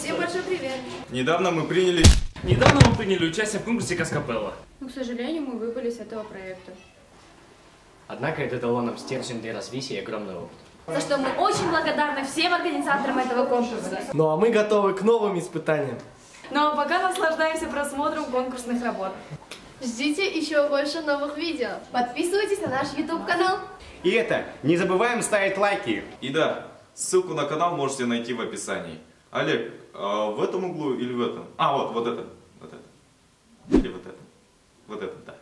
Всем большой привет. Недавно мы приняли... Недавно мы приняли участие в конкурсе Каскапелла. Но, к сожалению, мы выбыли с этого проекта. Однако это дало нам стержень для развития и огромный опыт. За что мы очень благодарны всем организаторам этого конкурса. Ну а мы готовы к новым испытаниям. Но пока наслаждаемся просмотром конкурсных работ. Ждите еще больше новых видео. Подписывайтесь на наш YouTube канал. И это, не забываем ставить лайки. И да, ссылку на канал можете найти в описании. Олег, а в этом углу или в этом? А, вот, вот это. Вот это. Или вот это. Вот это, да.